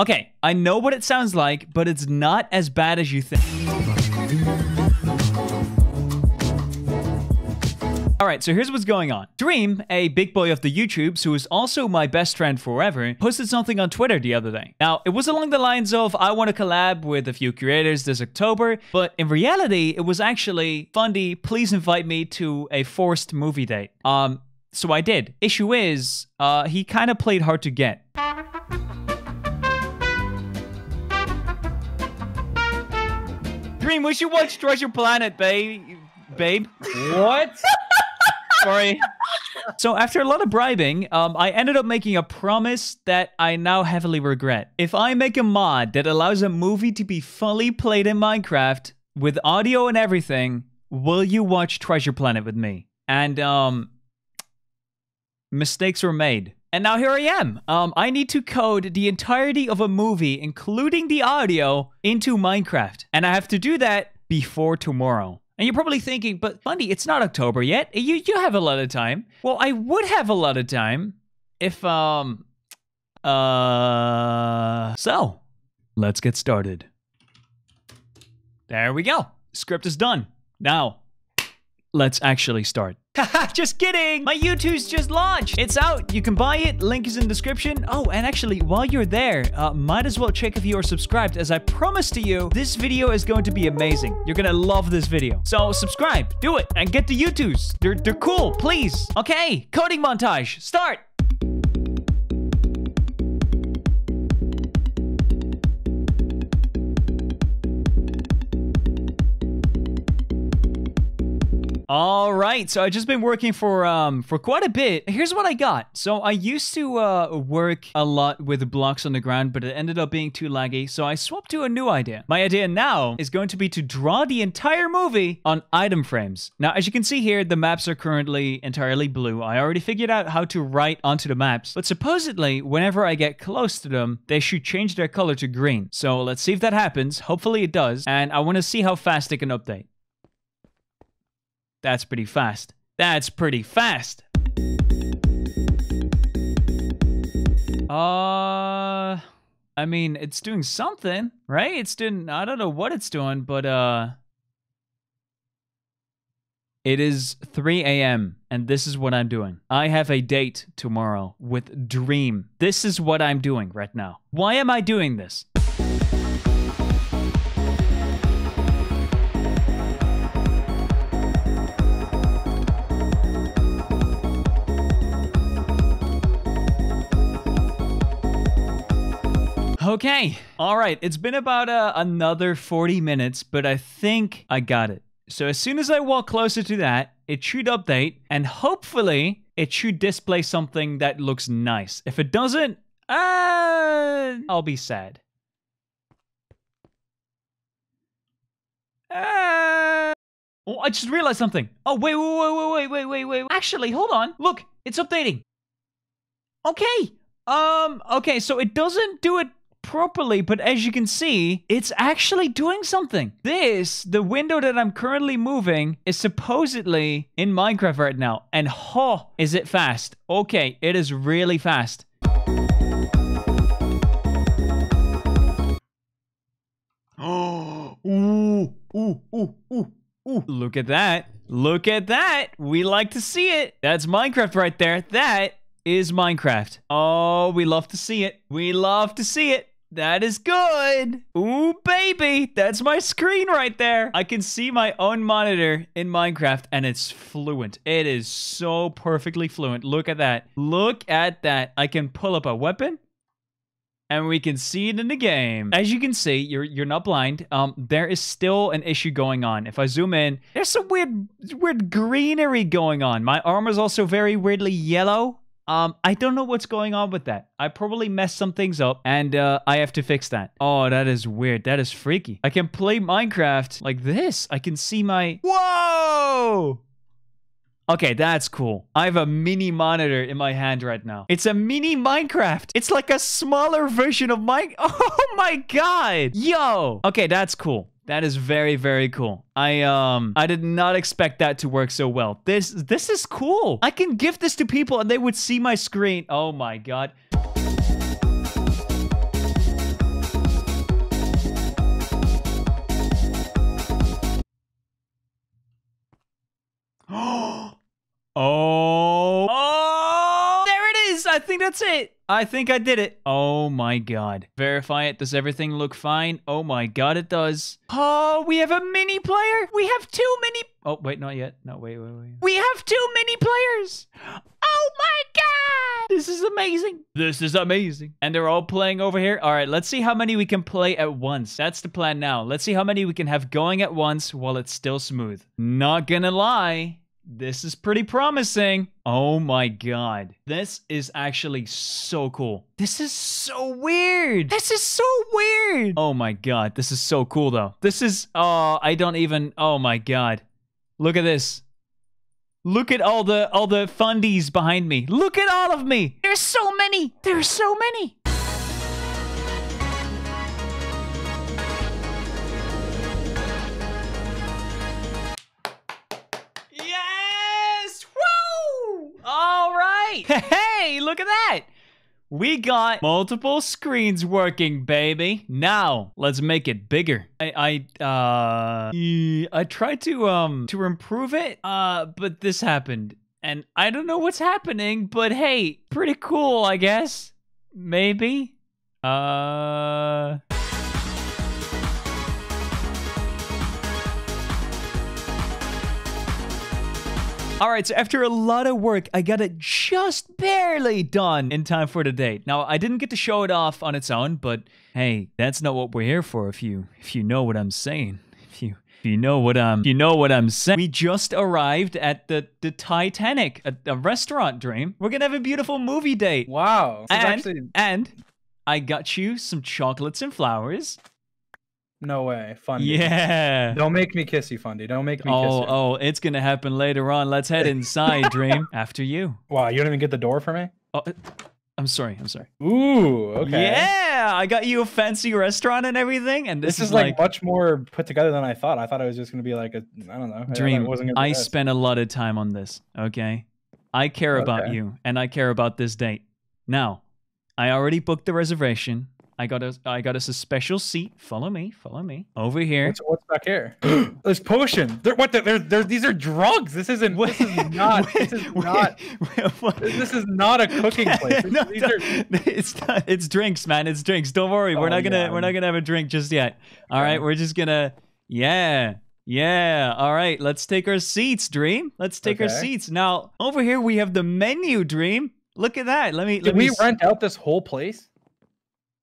Okay, I know what it sounds like, but it's not as bad as you think. Alright, so here's what's going on. Dream, a big boy of the YouTubes, who is also my best friend forever, posted something on Twitter the other day. Now, it was along the lines of, I want to collab with a few creators this October, but in reality, it was actually, Fundy, please invite me to a forced movie date. Um, so I did. Issue is, uh, he kind of played hard to get. Dream, we should watch Treasure Planet, babe. Babe. What? Sorry. So after a lot of bribing, um, I ended up making a promise that I now heavily regret. If I make a mod that allows a movie to be fully played in Minecraft with audio and everything, will you watch Treasure Planet with me? And um, mistakes were made. And now here I am. Um, I need to code the entirety of a movie, including the audio, into Minecraft. And I have to do that before tomorrow. And you're probably thinking, but Fundy, it's not October yet. You you have a lot of time. Well, I would have a lot of time if um uh so let's get started. There we go. Script is done. Now, let's actually start. Haha, just kidding! My Youtooz just launched! It's out! You can buy it, link is in description. Oh, and actually, while you're there, uh, might as well check if you are subscribed. As I promised to you, this video is going to be amazing. You're gonna love this video. So subscribe, do it, and get the Youtooz. They're, they're cool, please. Okay, coding montage, start! All right, so I've just been working for um for quite a bit. Here's what I got. So I used to uh, work a lot with blocks on the ground, but it ended up being too laggy. So I swapped to a new idea. My idea now is going to be to draw the entire movie on item frames. Now, as you can see here, the maps are currently entirely blue. I already figured out how to write onto the maps, but supposedly whenever I get close to them, they should change their color to green. So let's see if that happens. Hopefully it does, and I want to see how fast it can update. That's pretty fast. That's pretty fast. Uh, I mean, it's doing something, right? It's doing, I don't know what it's doing, but, uh, it is 3 a.m., and this is what I'm doing. I have a date tomorrow with Dream. This is what I'm doing right now. Why am I doing this? Okay. All right. It's been about uh, another 40 minutes, but I think I got it. So as soon as I walk closer to that, it should update and hopefully it should display something that looks nice. If it doesn't, uh, I'll be sad. Uh, oh, I just realized something. Oh, wait, wait, wait, wait, wait, wait, wait. Actually, hold on. Look, it's updating. Okay. Um, okay, so it doesn't do it properly, but as you can see, it's actually doing something. This, the window that I'm currently moving, is supposedly in Minecraft right now. And ho, is it fast? Okay, it is really fast. Oh, ooh, ooh, ooh, ooh, ooh. Look at that. Look at that. We like to see it. That's Minecraft right there. That is Minecraft. Oh, we love to see it. We love to see it. That is good. Ooh, baby. That's my screen right there. I can see my own monitor in Minecraft and it's fluent. It is so perfectly fluent. Look at that. Look at that. I can pull up a weapon and we can see it in the game. As you can see, you're you're not blind. Um, there is still an issue going on. If I zoom in, there's some weird weird greenery going on. My armor is also very weirdly yellow. Um, I don't know what's going on with that. I probably messed some things up and uh, I have to fix that. Oh, that is weird. That is freaky. I can play Minecraft like this. I can see my... Whoa! Okay, that's cool. I have a mini monitor in my hand right now. It's a mini Minecraft. It's like a smaller version of my... Oh my god! Yo! Okay, that's cool. That is very, very cool. I um I did not expect that to work so well. This this is cool. I can give this to people and they would see my screen. Oh my god. oh. Oh. There it is. I think that's it. I think I did it. Oh my god. Verify it. Does everything look fine? Oh my god, it does. Oh, we have a mini player. We have two mini. Oh, wait, not yet. No, wait, wait, wait. We have two mini players. Oh my god. This is amazing. This is amazing. And they're all playing over here. All right, let's see how many we can play at once. That's the plan now. Let's see how many we can have going at once while it's still smooth. Not gonna lie. This is pretty promising. Oh my god. This is actually so cool. This is so weird. This is so weird. Oh my god. This is so cool though. This is, oh, I don't even, oh my god. Look at this. Look at all the all the fundies behind me. Look at all of me. There's so many. There's so many. Hey, look at that. We got multiple screens working, baby. Now, let's make it bigger. I I uh I tried to um to improve it, uh but this happened. And I don't know what's happening, but hey, pretty cool, I guess. Maybe. Uh All right, so after a lot of work, I got it just barely done in time for the date. Now, I didn't get to show it off on its own, but hey, that's not what we're here for if you if you know what I'm saying. If you if you know what um, I'm you know what I'm saying. We just arrived at the the Titanic, a, a restaurant dream. We're going to have a beautiful movie date. Wow. And, actually and I got you some chocolates and flowers. No way. Fundy. Yeah. Don't make me kiss you, Fundy. Don't make me kiss Oh, you. oh, it's gonna happen later on. Let's head inside, Dream. After you. Wow, you don't even get the door for me? Oh, uh, I'm sorry. I'm sorry. Ooh, okay. Yeah, I got you a fancy restaurant and everything, and this, This, is like, much more put together than I thought. I thought it was just gonna be like a I don't know. I Dream. It wasn't gonna I spent a lot of time on this. Okay, I care about you, and I care about this date. Now, I already booked the reservation. I got us. I got us a special seat. Follow me. Follow me over here. What's, what's back here? There's potion. There, what? The, there, there, these are drugs. This isn't. This is not. This is not. This is not a cooking place. No, these are. it's not, it's drinks, man. It's drinks. Don't worry. we're Oh, not gonna yeah. we're not gonna have a drink just yet. All right, Okay. we're just gonna yeah. Yeah. All right, let's take our seats, Dream. Let's take our seats. Now, over here we have the menu, Dream. Look at that. Let me let Did me we rent out this whole place?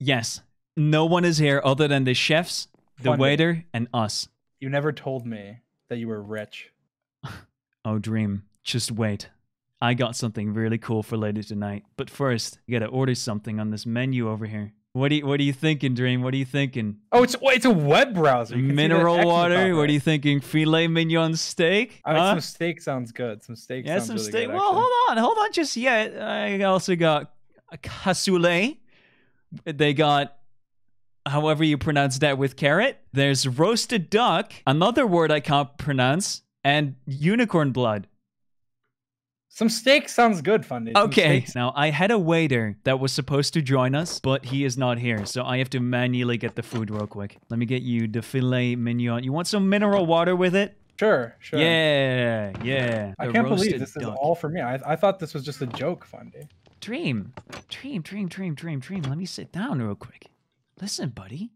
Yes. No one is here other than the chefs, the Funny. waiter, and us. You never told me that you were rich. Oh, Dream, just wait. I got something really cool for later tonight. But first, you gotta order something on this menu over here. What do you What are you thinking, Dream? What are you thinking? Oh, it's oh, it's a web browser. You can see the Mineral water? What are you thinking? Filet mignon steak? Oh, I mean, Huh? some steak sounds good. Some steak. Yeah, some really steak. Good, well, actually. hold on, hold on, just yet. I also got a cassoulet. They got, however you pronounce that with carrot. There's roasted duck. Another word I can't pronounce, and unicorn blood. Some steak sounds good, Fundy. Some Okay. Now, I had a waiter that was supposed to join us, but he is not here. So I have to manually get the food real quick. Let me get you the filet mignon. You want some mineral water with it? Sure, sure. Yeah, yeah. I the can't believe this is all for me. I, I thought this was just a joke, Fundy. Dream, dream, dream, dream, dream, dream. Let me sit down real quick. Listen, buddy.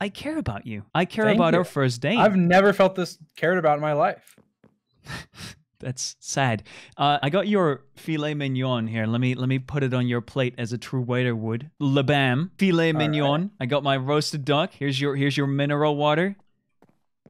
I care about you. I care Thank about you. our first date. I've never felt this cared about in my life. That's sad. Uh, I got your filet mignon here. Let me let me put it on your plate as a true waiter would. Le bam, filet All right. mignon. I got my roasted duck. Here's your here's your mineral water.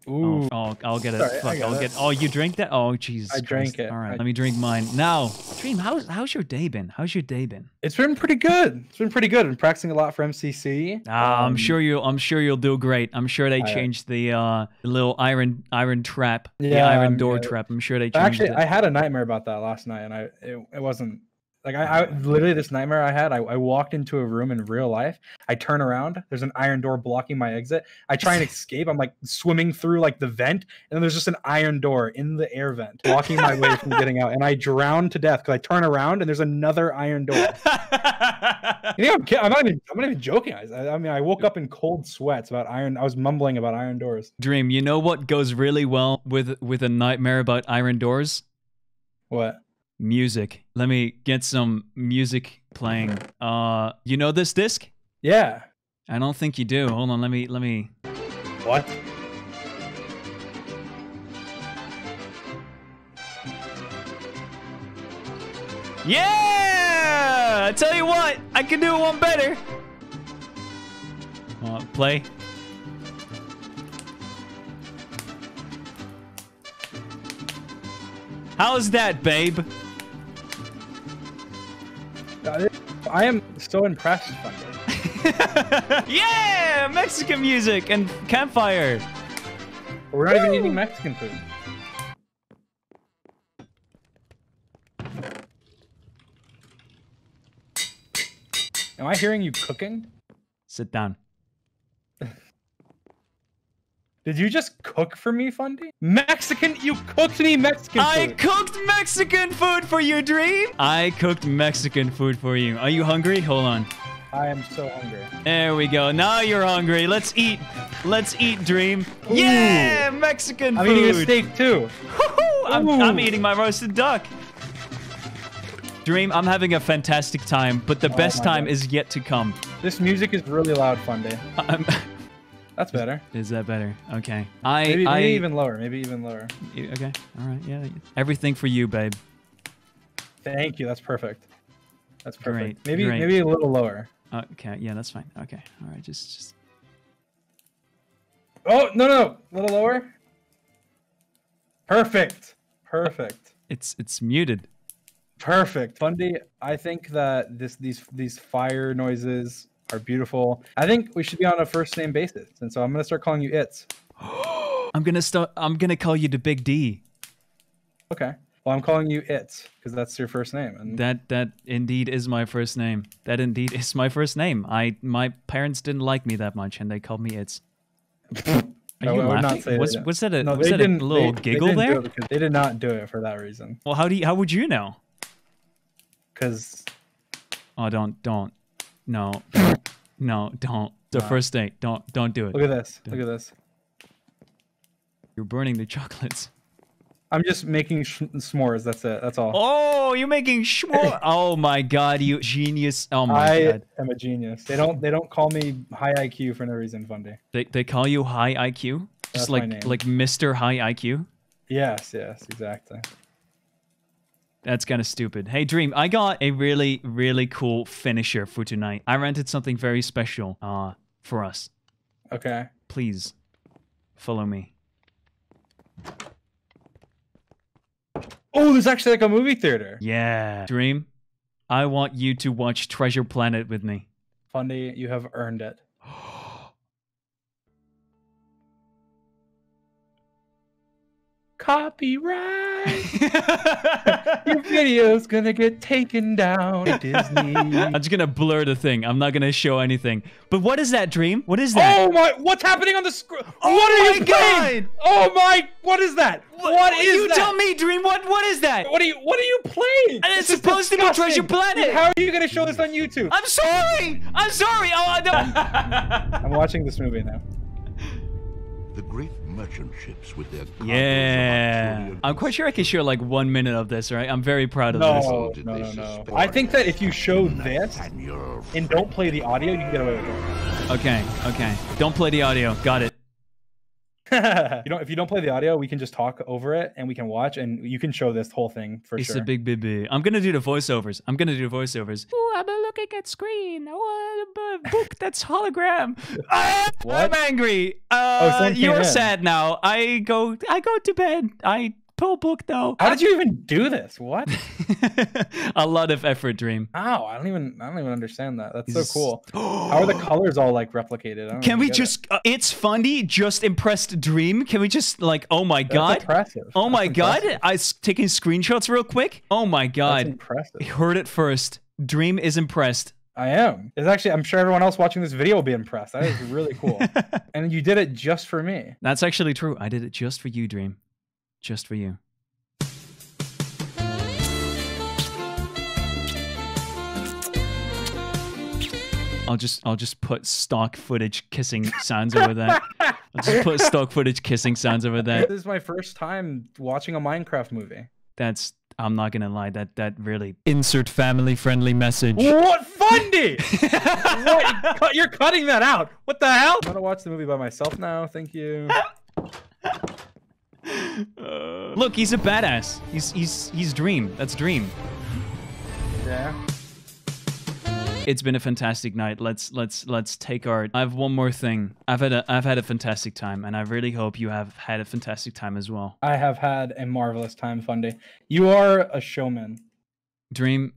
Ooh. Oh, oh, I'll get it. Sorry, Fuck, I'll it. get. Oh, you drink that? Oh, Jesus. I drank Christ. it. All right, I- let me drink mine now. Dream, how's how's your day been? How's your day been? It's been pretty good. It's been pretty good. I'm practicing a lot for MCC. Ah, I'm Um, sure you. I'm sure you'll do great. I'm sure they I- changed the uh little iron iron trap, the Yeah, iron um, door trap. I'm sure they changed Actually, it. I had a nightmare about that last night, and I it, it wasn't like I, I literally this nightmare I had. I, I walked into a room in real life. I turn around. There's an iron door blocking my exit. I try and escape. I'm like swimming through like the vent, and then there's just an iron door in the air vent blocking my way from getting out. And I drown to death because I turn around and there's another iron door. You know, I'm, I'm not even. I'm not even joking. I, I mean, I woke up in cold sweats about iron. I was mumbling about iron doors. Dream, you know what goes really well with with a nightmare about iron doors? What? Music. Let me get some music playing. Uh, you know this disc? Yeah. I don't think you do. Hold on, let me let me. What? Yeah! I tell you what, I can do one better. Uh, play. How's that, babe? I am so impressed. Yeah! Mexican music and campfire. We're not even eating Mexican food. Am I hearing you cooking? Sit down. Did you just cook for me, Fundy? Mexican? You cooked me Mexican I cooked Mexican food for you, Dream. I cooked Mexican food for you. Are you hungry? Hold on. I am so hungry. There we go. Now you're hungry. Let's eat. Let's eat, Dream. Yeah, Mexican food. I'm eating a steak too. I'm, I'm eating my roasted duck. Dream, I'm having a fantastic time, but the oh best time God. is yet to come. This music is really loud, Fundy. I'm- That's better. is that better? Okay. I, Maybe, I, even lower. Maybe even lower. okay. All right. Yeah. Everything for you, babe. Thank you. That's perfect. That's perfect. Great, maybe great. maybe a little lower. Okay. Yeah, that's fine. Okay. All right. Just, just. Oh no no, a little lower. Perfect. Perfect. It's, it's muted. Perfect. Fundy, I think that this these these fire noises are beautiful. I think we should be on a first name basis, and so I'm gonna start calling you It's. I'm gonna start. I'm gonna call you the Big D. Okay. Well, I'm calling you It's because that's your first name. And That that indeed is my first name. That indeed is my first name. I my parents didn't like me that much, and they called me It's. Are you laughing? say Was that. was that a no, was that a little they, they giggle didn't there? they did not do it for that reason. Well, how do you how would you know? Because Oh, don't don't no. no don't the No. first date don't don't do it. look at this. Look at this. You're burning the chocolates. I'm just making sh- s'mores. That's it. That's all. Oh, you're making schmore. oh my god, you genius! Oh my I god, I am a genius. They don't. They don't call me high IQ for no reason, Fundy. they they call you high IQ, That's just my like name. like Mr. High IQ. Yes. Yes. Exactly. That's kind of stupid. Hey, Dream, I got a really, really cool finisher for tonight. I rented something very special uh, for us. Okay. Please follow me. Oh, there's actually like a movie theater. Yeah. Dream, I want you to watch Treasure Planet with me. Fundy, you have earned it. Copyright. Your video's gonna get taken down, Disney. I'm just gonna blur the thing. I'm not gonna show anything. But what is that, Dream? What is that? Oh my! What's happening on the screen? Oh what are you my playing? God! Oh my! What is that? what is you that? tell me, Dream. What what is that? What are you? What are you playing? And it's This is supposed to be. Treasure Planet. How are you gonna show this on YouTube? I'm sorry. I'm sorry. Oh, I don't. I'm watching this movie now. The great merchant ships with their Yeah. I'm quite sure I can show like one minute of this, right? I'm very proud of No, this. No, no, no. I think that if you show this and don't play the audio, you can get away with it. Okay, okay. Don't play the audio. Got it. you don't. If you don't play the audio, we can just talk over it and we can watch, and you can show this whole thing for It's sure. a big baby. I'm gonna do the voiceovers. I'm gonna do the voiceovers. Ooh, I'm looking at screen. I want a book that's hologram. What? I'm angry. Oh, Uh, someone came you're sad now. I go. I go to bed. I pull book though. How did you even do this? What? a lot of effort, Dream. Wow, I don't even. I don't even understand that. That's so cool. How are the colors all like replicated? Can we get it. just? Uh, it's funny. Just impressed Dream. Can we just like? Oh my That's god. impressive. Oh my That's god. impressive. I was taking screenshots real quick. Oh my That's god. impressive. Heard it first. Dream is impressed. I am. It's actually. I'm sure everyone else watching this video will be impressed. That is really cool. and you did it just for me. That's actually true. I did it just for you, Dream. Just for you. I'll just I'll just put stock footage kissing sounds over there. I'll just put stock footage kissing sounds over there. This is my first time watching a Minecraft movie. That's I'm not gonna lie. That that really insert family friendly message. What Fundy? what? You're cutting that out. What the hell? I want to watch the movie by myself now. Thank you. Uh, Look, he's a badass. He's he's he's Dream. That's Dream. Yeah. It's been a fantastic night. Let's let's let's take our. I have one more thing. I've had a I've had a fantastic time, and I really hope you have had a fantastic time as well. I have had a marvelous time, Fundy. You are a showman. Dream.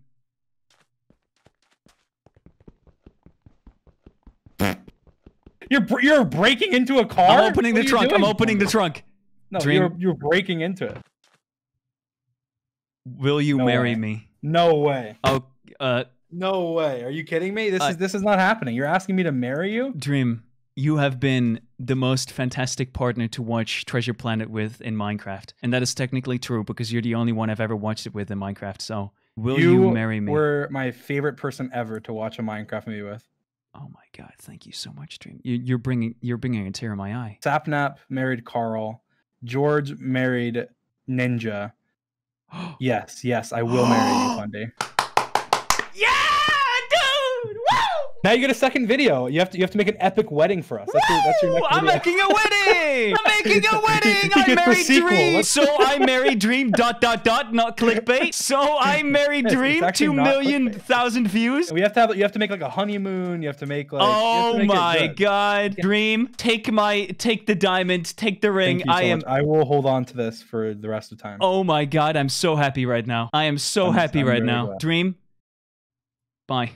You're you're breaking into a car. I'm opening What the are you trunk. I'm opening the trunk. No, Dream. you're you're breaking into it. Will you No marry way. me? No way. Oh, uh, No way. Are you kidding me? This I- is this is not happening. You're asking me to marry you? Dream. You have been the most fantastic partner to watch Treasure Planet with in Minecraft, and that is technically true because you're the only one I've ever watched it with in Minecraft. So, will you, marry me? Were my favorite person ever to watch a Minecraft movie with. Oh my god! Thank you so much, Dream. You, you're bringing you're bringing a tear in my eye. Sapnap married Karl. George married Ninja. Yes, yes, I will marry you, Fundy. yeah, dude! Woo! Now you get a second video. You have to you have to make an epic wedding for us. That's your, that's your I'm video. making a wedding. I'm making a wedding. I gets the married. Dream. So I married Dream. Dot dot dot. Not clickbait. So I married Dream. actually Two not million clickbait. thousand views. We have to have you have to make like a honeymoon. You have to make like. Oh make my god. Dream, take my take the diamond, take the ring. So I am much. I will hold on to this for the rest of time. Oh my god, I'm so happy right now. I am so I'm- happy right now. glad. Dream. Bye.